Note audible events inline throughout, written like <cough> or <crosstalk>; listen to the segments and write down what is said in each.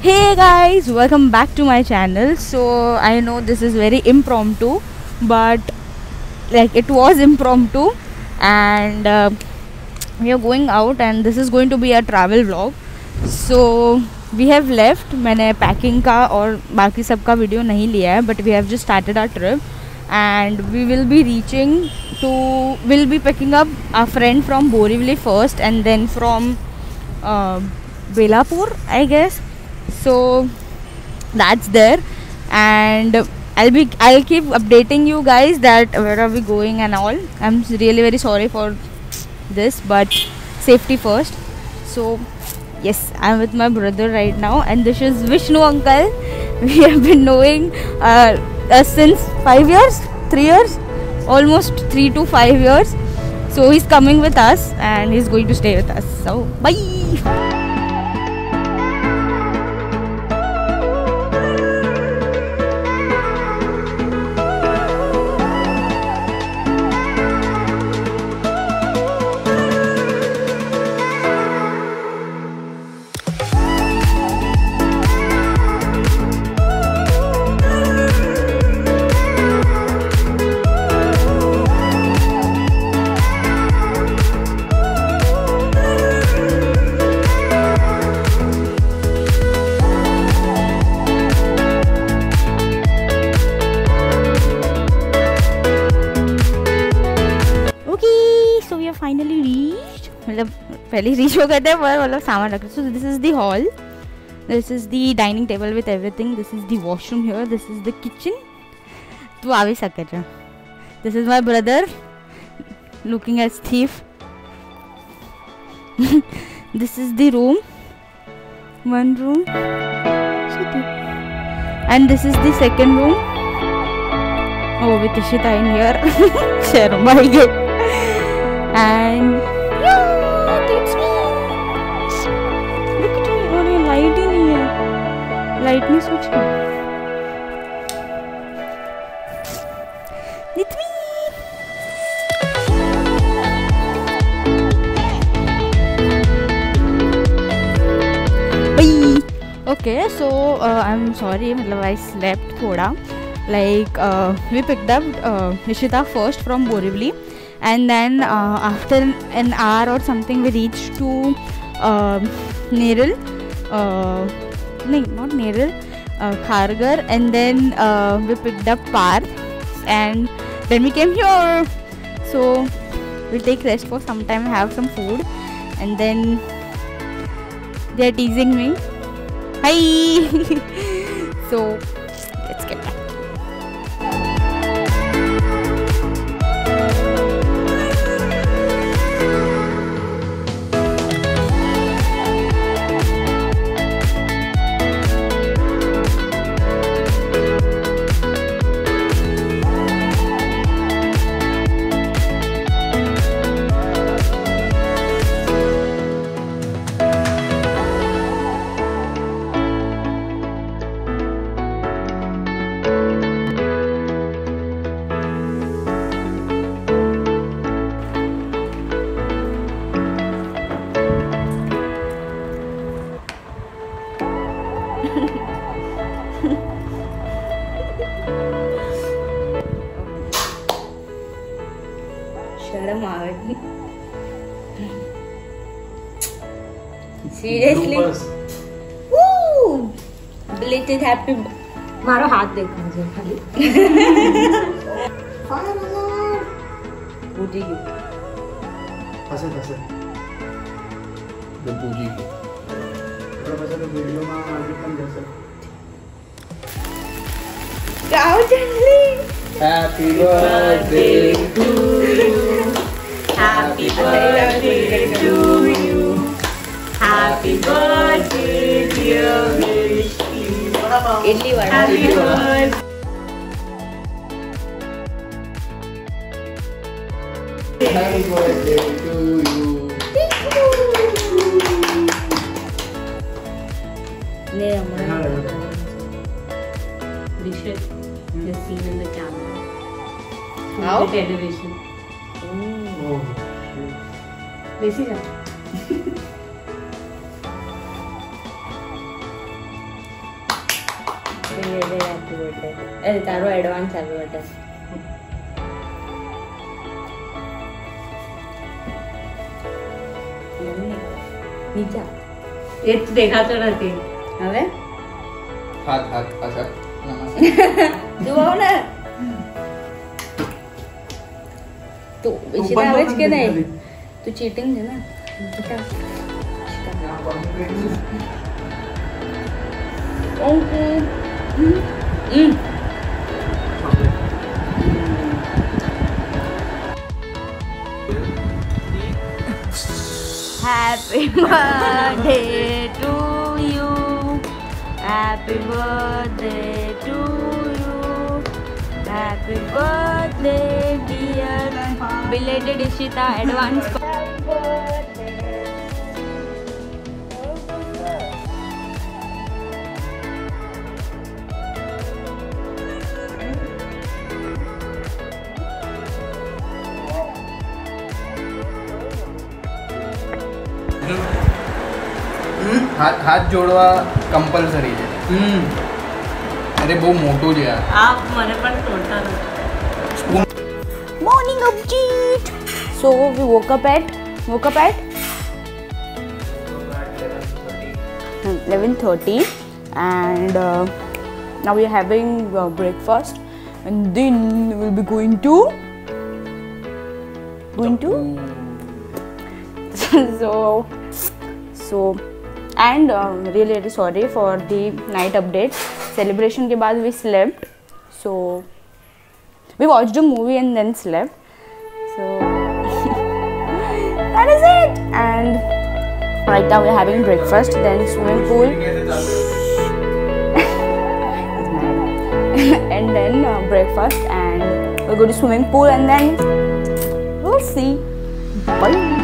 Hey guys, welcome back to my channel. So I know this is very impromptu, but like it was impromptu, and uh, we are going out, and this is going to be a travel vlog. So we have left. मैंने packing का और बाकी सब का video नहीं लिया है, but we have just started our trip, and we will be reaching to. We'll be picking up a friend from Borivali first, and then from uh, Belapur, I guess so that's there. And i'll be i'll keep updating you guys that where are we going and all. I'm really very sorry for this but safety first. So yes i'm with my brother right now and this is vishnu uncle. <laughs> We have been knowing uh, uh, since five years three years almost three to five years. So he's coming with us and he's going to stay with us. So bye finally reach over there where all of saman. So this is the hall. This is the dining table with everything. This is the washroom here. This is the kitchen. To aavi sakatra. This is my brother looking as thief. <laughs> this is the room. One room. And this is the second room. Oh, with Ishita in here. <laughs> Share my And light नहीं switch की। Okay so I am sorry मतलब I slept थोड़ा। Like we pick the Nishita first from Borivali and then after an hour or something we reach to Neral no, not Nerul uh, Kharghar and then uh, we picked up Parth and then we came here. So we'll take rest for some time have some food and then they're teasing me. Hi! <laughs> So શરમ આવે seriously Woo! Belated happy મારો હાથ દેખાડજો ખાલી ભૂલી ગયું થશે થશે બધું પૂજી ગયું એટલે પછી તો birthday to you. Happy birthday, dear Vishnu. Happy birthday. Happy birthday to you. Nee, Amma. Rishit, the in the camera. How? The television. ઓહ બેસી જા હેપી બર્થડે એ તારો એડવાન્સ હેપી બર્થડે નીચા એ જ દેખાતો નથી હવે હાથ હાથ પાછા નમસ્તે તું આવ ને તો ઈશિતા આવે છે કે નહીં तो चीटिंग है ना? बेटा। Okay happy birthday to you happy birthday to Happy birthday, dear. Belated Ishita, advance. Happy birthday. હાથ હાથ જોડવા કમ્પલસરી છે હમ અરે બહુ મોટું છે યાર આ મને પણ તોડતા નથી Morning update. So we woke up at woke up at 11:30 and uh, now we are having uh, breakfast and then we'll be going to going to <laughs> so so and um, really really sorry for the night update celebration के बाद we slept so we watched a movie and then slept so that is it and right now we're having breakfast then swimming pool <laughs> and then uh, breakfast and we'll go to swimming pool and then we'll see bye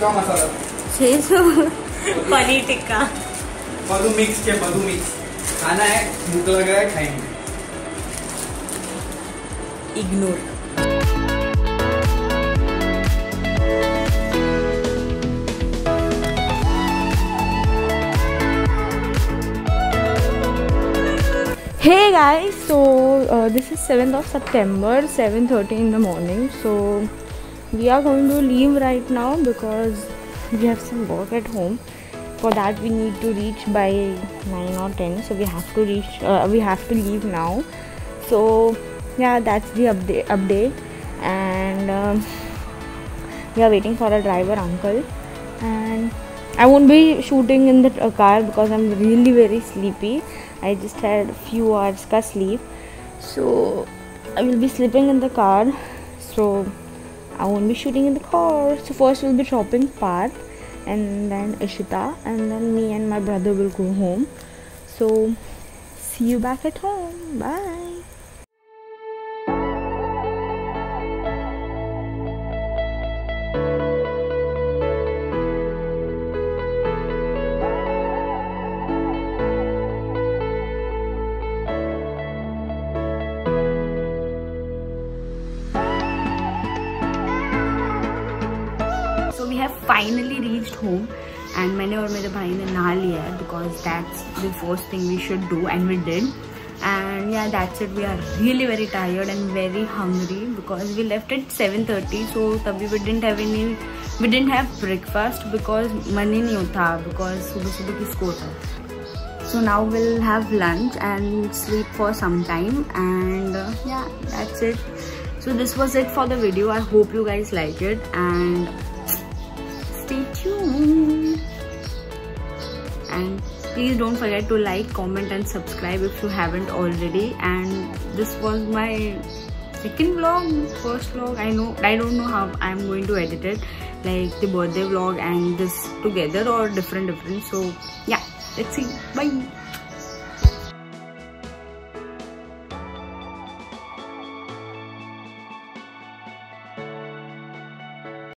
Tikka छह सौ। पनीर टिक्का। बधु mix के बधु mix खाना है भूख लग रहा है खाएँगे। Ignore hey guys so this is seventh of September seven thirty in the morning so we are going to leave right now because we have some work at home. For that we need to reach by 9 or 10. So we have to reach. Uh, we have to leave now. So yeah, that's the update. Update, and um, we are waiting for a driver uncle, and I won't be shooting in the uh, car because I'm really very sleepy. I just had a few hours ka sleep, so I will be sleeping in the car. So I won't be shooting in the car. So first we'll be shopping Parth, and then Ishita, and then me and my brother will go home. So see you back at home. Bye. have finally reached home and मैंने और मेरे भाई ने नहा लिया है because that's the first thing we should do and we did and yeah that's it we are really very tired and very hungry because we left at 7:30 so तभी we didn't have any we didn't have breakfast because money नहीं होता because सुबह सुबह किसको होता है so now we'll have lunch and sleep for some time and uh, yeah that's it so this was it for the video i hope you guys like it and and please don't forget to like comment and subscribe if you haven't already. And this was my second vlog first vlog. I know i don't know how i'm going to edit it. Like the birthday vlog and this together or different different. So yeah let's see. Bye